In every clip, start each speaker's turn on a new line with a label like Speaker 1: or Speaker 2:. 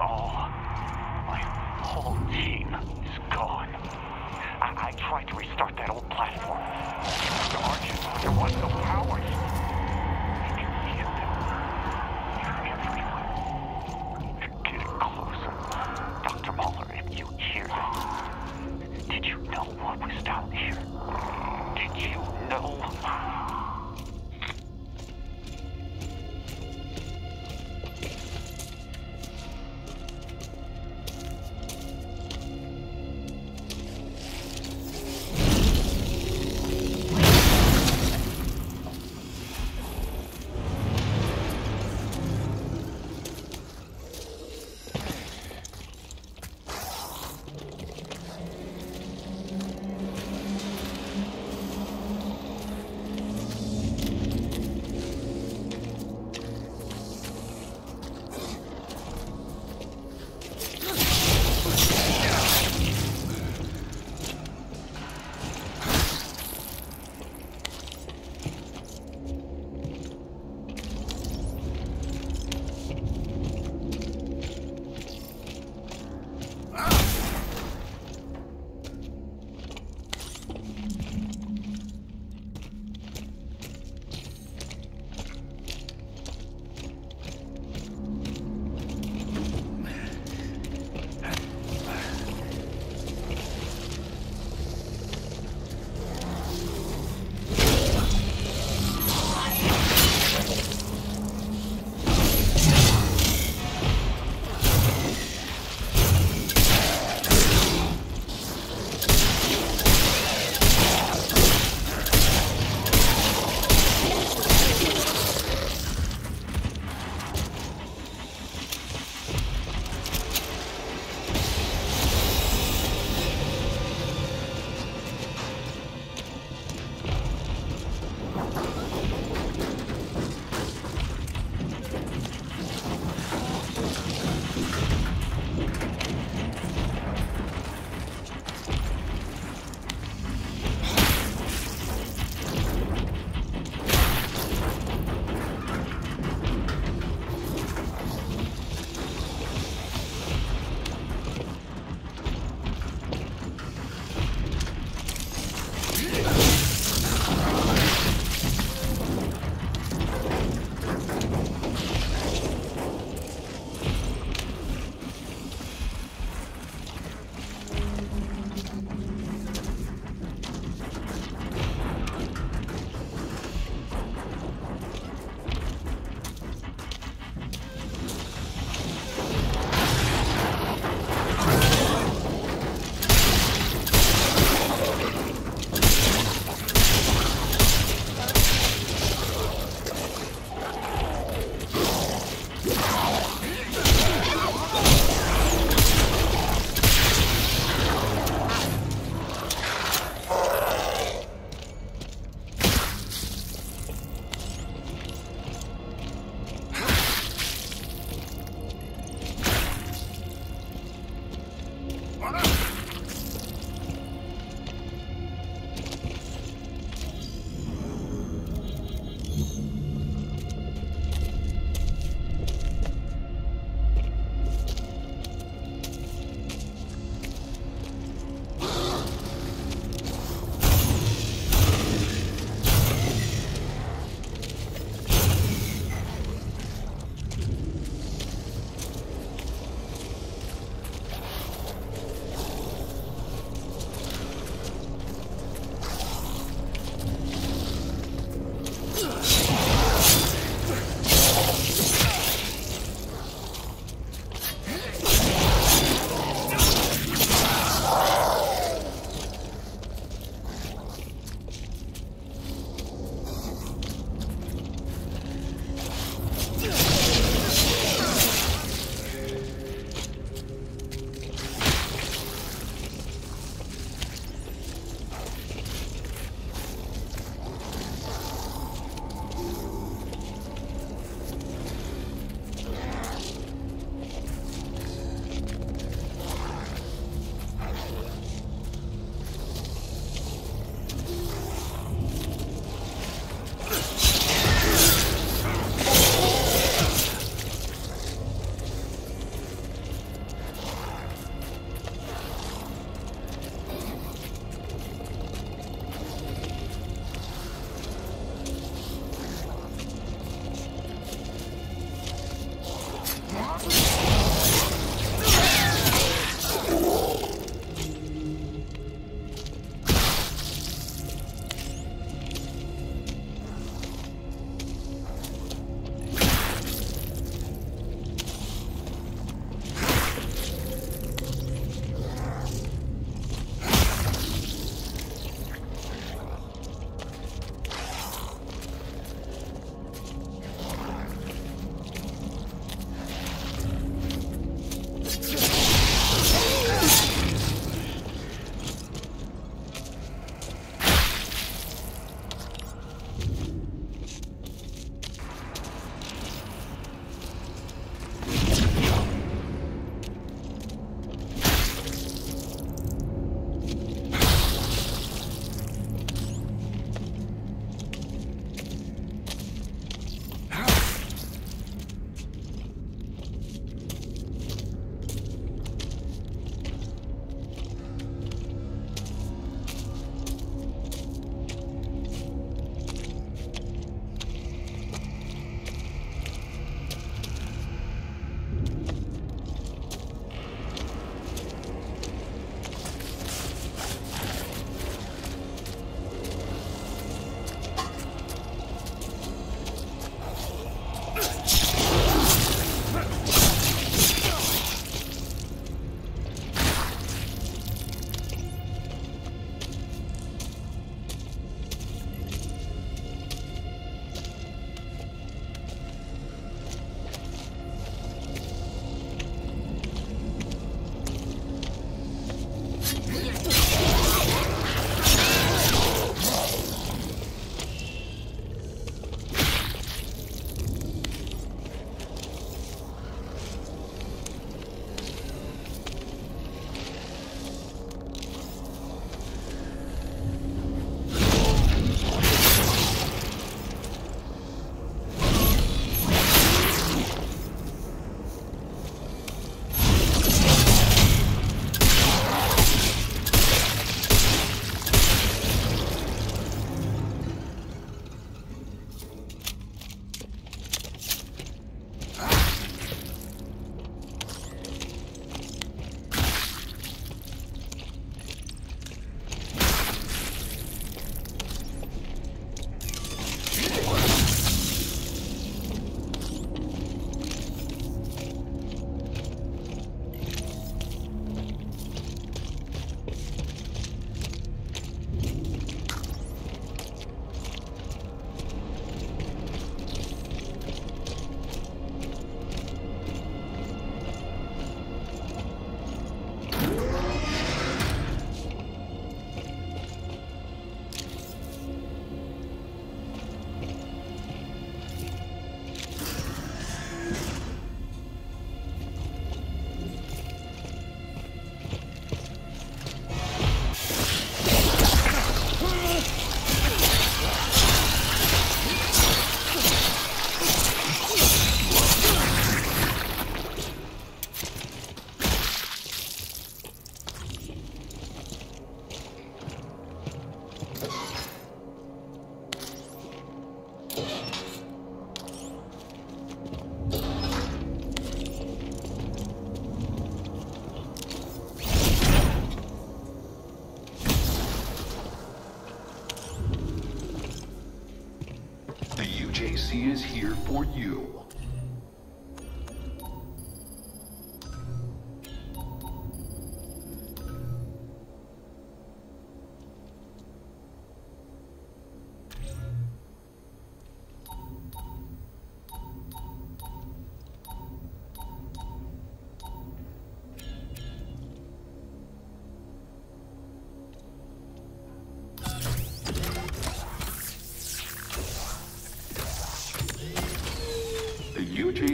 Speaker 1: all. My whole team is gone. I, I tried to restart that old platform. There was no power. 硬气。
Speaker 2: For you.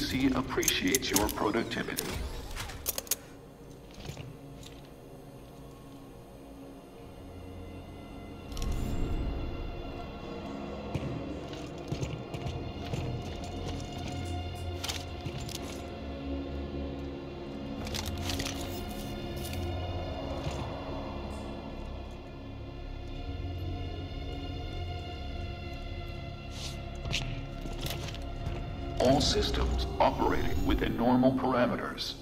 Speaker 2: UJC appreciates your productivity. All systems operating within normal parameters.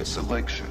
Speaker 2: A selection.